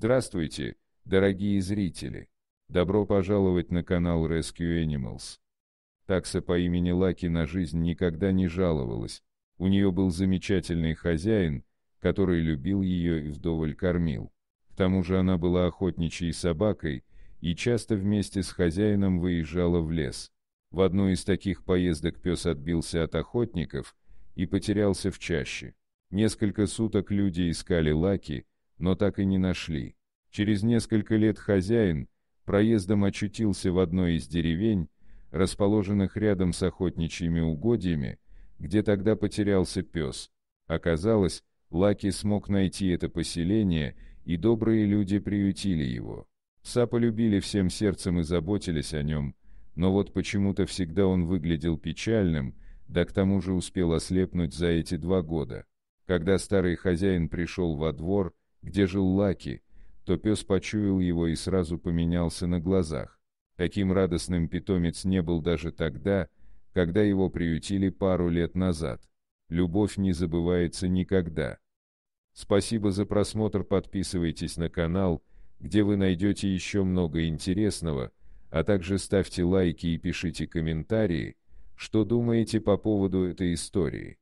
Здравствуйте, дорогие зрители! Добро пожаловать на канал Rescue Animals. Такса по имени Лаки на жизнь никогда не жаловалась. У нее был замечательный хозяин, который любил ее и вдоволь кормил. К тому же она была охотничьей собакой и часто вместе с хозяином выезжала в лес. В одну из таких поездок пес отбился от охотников и потерялся в чаще. Несколько суток люди искали Лаки, но так и не нашли. Через несколько лет хозяин проездом очутился в одной из деревень, расположенных рядом с охотничьими угодьями, где тогда потерялся пес. Оказалось, Лаки смог найти это поселение, и добрые люди приютили его. Пса полюбили всем сердцем и заботились о нем, но вот почему-то всегда он выглядел печальным, да к тому же успел ослепнуть за эти два года. Когда старый хозяин пришел во двор, где жил Лаки, то пес почуял его и сразу поменялся на глазах. Таким радостным питомец не был даже тогда, когда его приютили пару лет назад. Любовь не забывается никогда. Спасибо за просмотр, подписывайтесь на канал, где вы найдете еще много интересного, а также ставьте лайки и пишите комментарии, что думаете по поводу этой истории.